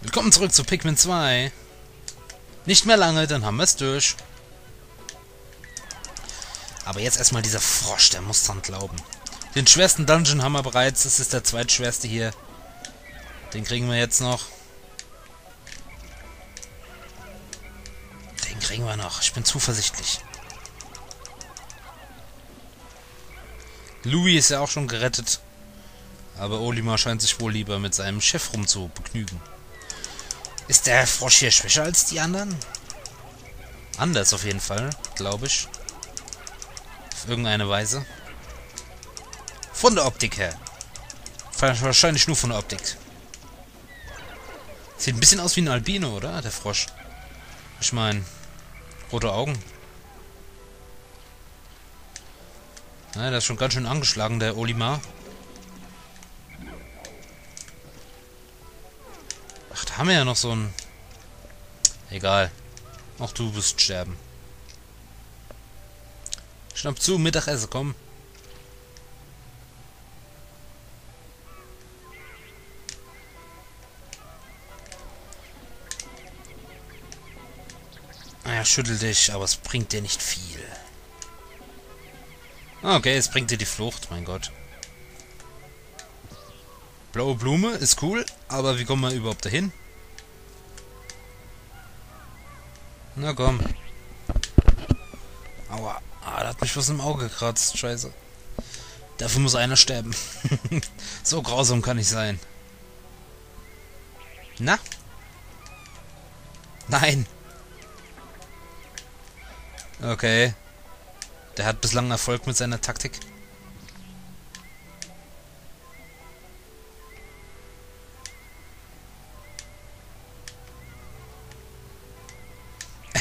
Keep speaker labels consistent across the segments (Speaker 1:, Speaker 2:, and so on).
Speaker 1: Willkommen zurück zu Pikmin 2. Nicht mehr lange, dann haben wir es durch. Aber jetzt erstmal dieser Frosch, der muss dran glauben. Den schwersten Dungeon haben wir bereits, das ist der zweitschwerste hier. Den kriegen wir jetzt noch. Den kriegen wir noch, ich bin zuversichtlich. Louis ist ja auch schon gerettet. Aber Olimar scheint sich wohl lieber mit seinem Chef rumzubegnügen. Ist der Frosch hier schwächer als die anderen? Anders auf jeden Fall, glaube ich. Auf irgendeine Weise. Von der Optik her. Wahrscheinlich nur von der Optik. Sieht ein bisschen aus wie ein Albino, oder? Der Frosch. Ich meine, rote Augen. Na, der ist schon ganz schön angeschlagen, der Olimar. Ach, da haben wir ja noch so ein... Egal. Auch du wirst sterben. Schnapp zu, Mittagessen, komm. Naja, schüttel dich, aber es bringt dir nicht viel. Okay, es bringt dir die Flucht, mein Gott. Blaue Blume ist cool, aber wie kommen wir überhaupt dahin? Na komm. Aua. Ah, da hat mich was im Auge gekratzt. Scheiße. Dafür muss einer sterben. so grausam kann ich sein. Na? Nein. Okay. Der hat bislang Erfolg mit seiner Taktik.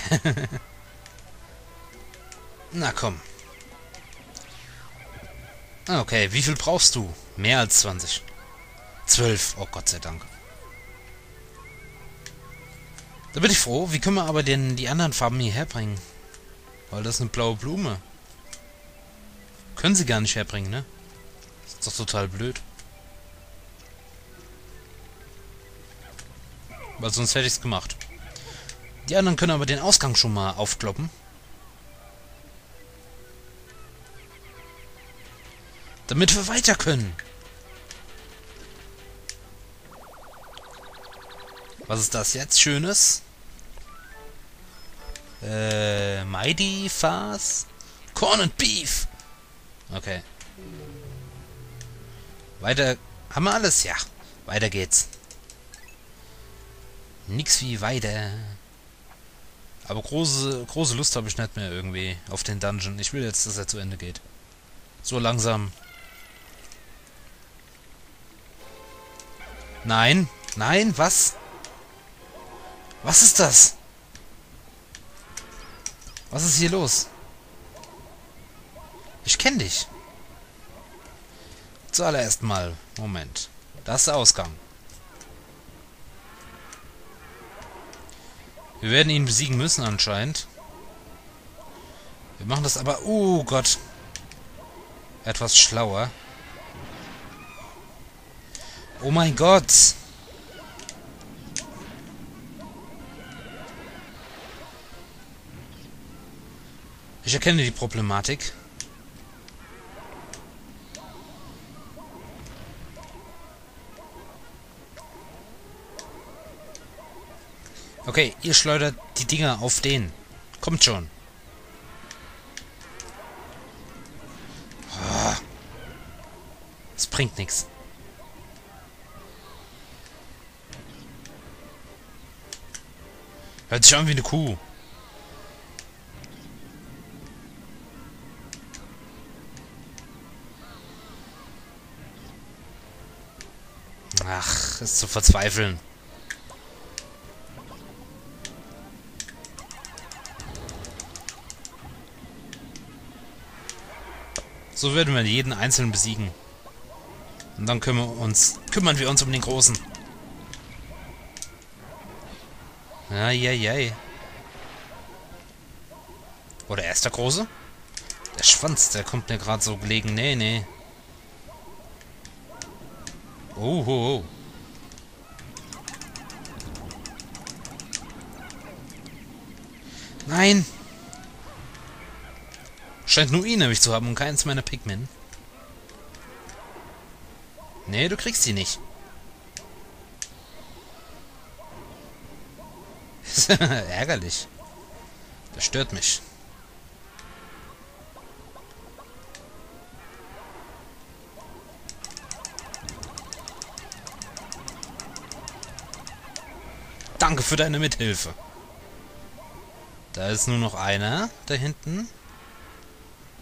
Speaker 1: Na komm. Okay, wie viel brauchst du? Mehr als 20. 12. Oh Gott sei Dank. Da bin ich froh. Wie können wir aber denn die anderen Farben hierher bringen? Weil das ist eine blaue Blume. Können sie gar nicht herbringen, ne? Ist doch total blöd. Weil sonst hätte ich es gemacht. Die anderen können aber den Ausgang schon mal aufkloppen. Damit wir weiter können. Was ist das jetzt Schönes? Äh, Mighty Fast? Corn and Beef. Okay. Weiter. Haben wir alles? Ja. Weiter geht's. Nix wie weiter. Aber große, große Lust habe ich nicht mehr irgendwie auf den Dungeon. Ich will jetzt, dass er zu Ende geht. So langsam. Nein. Nein, was? Was ist das? Was ist hier los? Ich kenne dich. Zuallererst mal. Moment. Da ist der Ausgang. Wir werden ihn besiegen müssen anscheinend. Wir machen das aber... Oh Gott. Etwas schlauer. Oh mein Gott. Ich erkenne die Problematik. Okay, ihr schleudert die Dinger auf den. Kommt schon. Es oh. bringt nichts. Hört sich an wie eine Kuh. Ach, ist zu verzweifeln. So würden wir jeden einzelnen besiegen. Und dann kümmern wir uns, kümmern wir uns um den Großen. Eieiei. Oder er ist der Große? Der Schwanz, der kommt mir gerade so gelegen. Nee, nee. Oh, ho, oh, oh. Nein! Scheint nur ihn nämlich zu haben und keins meiner Pikmin. Nee, du kriegst sie nicht. Ärgerlich. Das stört mich. Danke für deine Mithilfe. Da ist nur noch einer da hinten.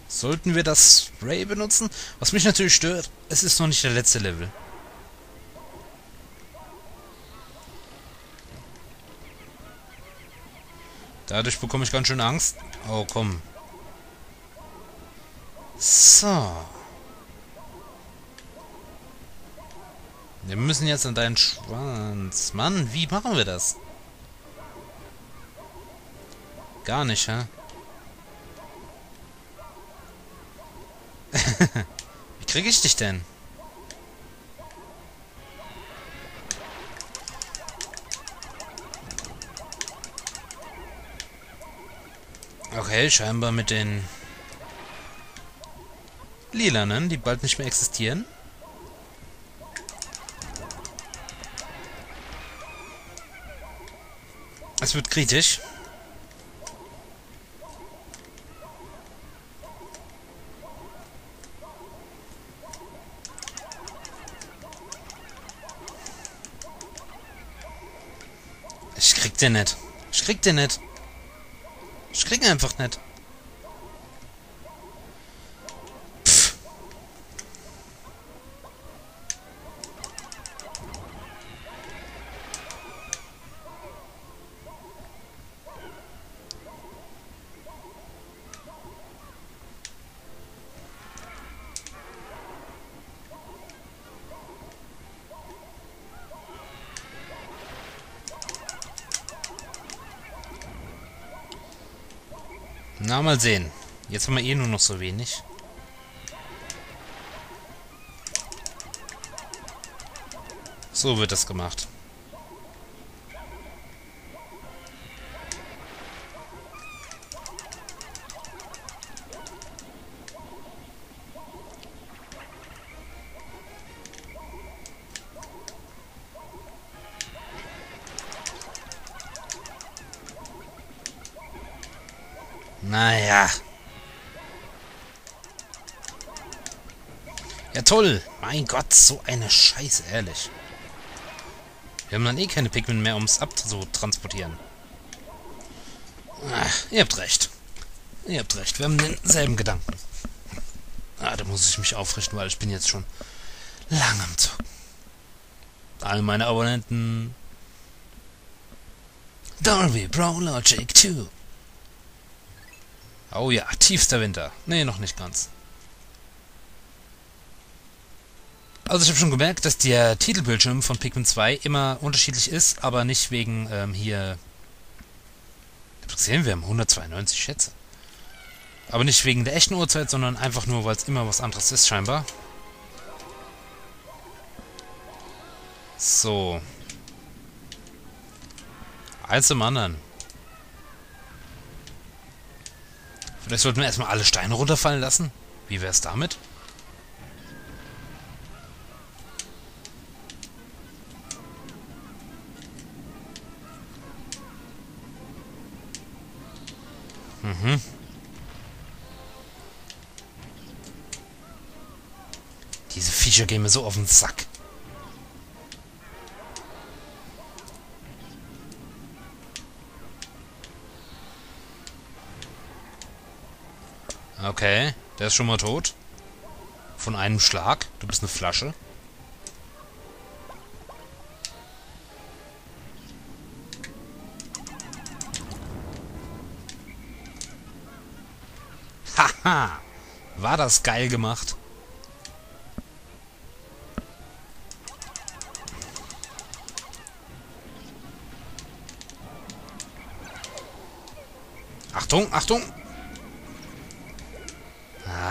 Speaker 1: Sollten wir das Spray benutzen? Was mich natürlich stört, es ist noch nicht der letzte Level. Dadurch bekomme ich ganz schön Angst. Oh, komm. So. Wir müssen jetzt an deinen Schwanz. Mann, wie machen wir das? Gar nicht, hä? Wie kriege ich dich denn? Okay, scheinbar mit den Lilanen, die bald nicht mehr existieren. Es wird kritisch. Ich krieg den nicht. Ich krieg den nicht. Ich krieg ihn einfach nicht. Na, mal sehen. Jetzt haben wir eh nur noch so wenig. So wird das gemacht. Naja. Ja toll. Mein Gott, so eine Scheiße, ehrlich. Wir haben dann eh keine Pikmin mehr, um es abzutransportieren. Ach, ihr habt recht. Ihr habt recht, wir haben denselben Gedanken. Ah, da muss ich mich aufrichten, weil ich bin jetzt schon lang am Zocken. All meine Abonnenten. Dolby Pro Logic 2. Oh ja, tiefster Winter. Nee, noch nicht ganz. Also ich habe schon gemerkt, dass der Titelbildschirm von Pikmin 2 immer unterschiedlich ist, aber nicht wegen ähm, hier... Gesehen, wir haben 192 Schätze. Aber nicht wegen der echten Uhrzeit, sondern einfach nur, weil es immer was anderes ist, scheinbar. So. Eins zum anderen. Vielleicht sollten wir erstmal alle Steine runterfallen lassen. Wie wär's damit? Mhm. Diese Viecher gehen mir so auf den Sack. Okay, der ist schon mal tot. Von einem Schlag. Du bist eine Flasche. Haha! War das geil gemacht? Achtung, Achtung!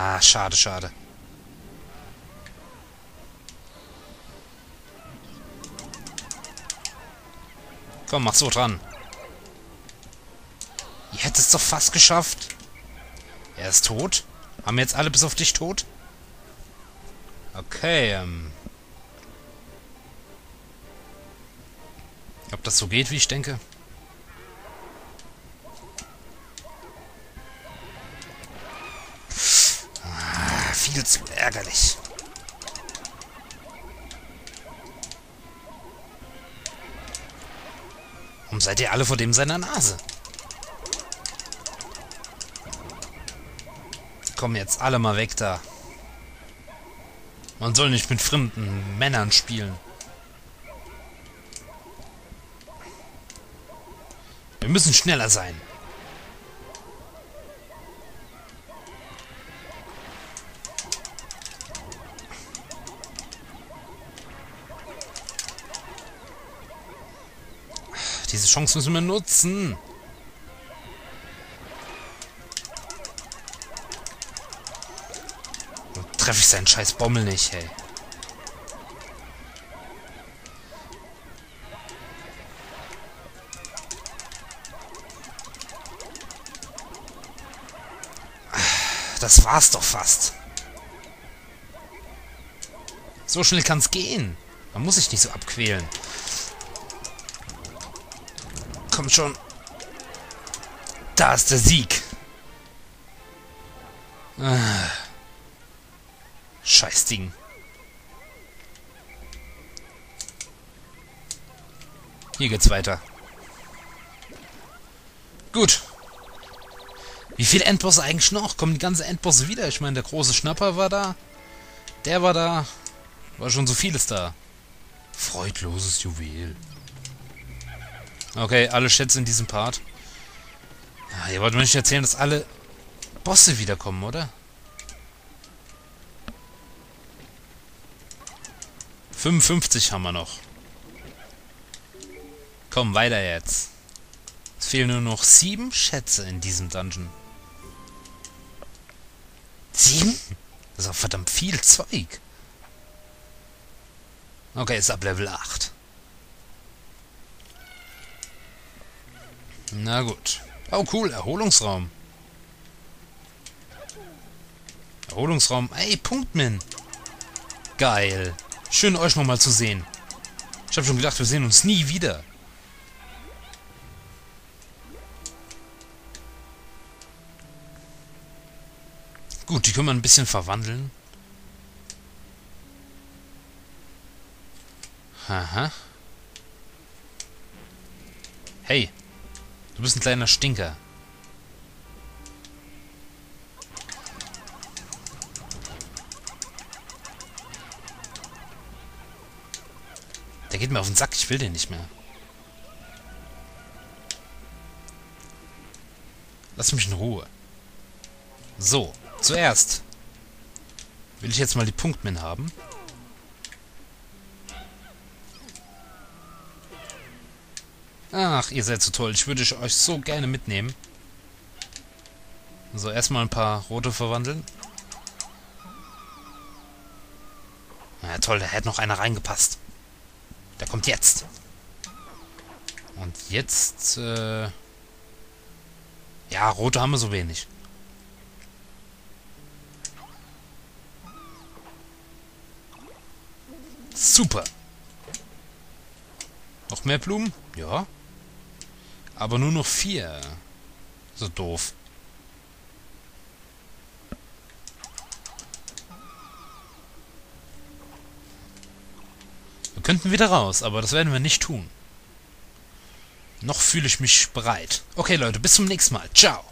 Speaker 1: Ah, schade, schade. Komm, mach so dran. Ihr hättet es doch fast geschafft. Er ist tot. Haben wir jetzt alle bis auf dich tot? Okay, ähm... Ob das so geht, wie ich denke? Viel zu ärgerlich. Warum seid ihr alle vor dem seiner Nase? Kommen jetzt alle mal weg da. Man soll nicht mit fremden Männern spielen. Wir müssen schneller sein. Diese Chance müssen wir nutzen. Treffe ich seinen scheiß Bommel nicht, hey. Das war's doch fast. So schnell kann's gehen. Man muss sich nicht so abquälen. Komm schon. Da ist der Sieg. Ah. Scheiß Ding. Hier geht's weiter. Gut. Wie viele Endbosse eigentlich noch? Kommen die ganzen Endbosse wieder? Ich meine, der große Schnapper war da. Der war da. War schon so vieles da. Freudloses Juwel. Okay, alle Schätze in diesem Part. Ja, ihr wollt mir nicht erzählen, dass alle Bosse wiederkommen, oder? 55 haben wir noch. Komm, weiter jetzt. Es fehlen nur noch sieben Schätze in diesem Dungeon. Sieben? Das ist auch verdammt viel Zeug. Okay, ist ab Level 8. Na gut. Oh, cool. Erholungsraum. Erholungsraum. Ey, Punktmin. Geil. Schön, euch nochmal zu sehen. Ich habe schon gedacht, wir sehen uns nie wieder. Gut, die können wir ein bisschen verwandeln. Aha. Hey, du bist ein kleiner Stinker. Der geht mir auf den Sack, ich will den nicht mehr. Lass mich in Ruhe. So, zuerst will ich jetzt mal die Punktmin haben. Ach, ihr seid so toll. Ich würde euch so gerne mitnehmen. So, erstmal ein paar rote verwandeln. Na ja, toll, da hätte noch einer reingepasst. Der kommt jetzt. Und jetzt, äh... Ja, rote haben wir so wenig. Super. Noch mehr Blumen? Ja. Aber nur noch vier. So doof. Wir könnten wieder raus, aber das werden wir nicht tun. Noch fühle ich mich bereit. Okay, Leute, bis zum nächsten Mal. Ciao.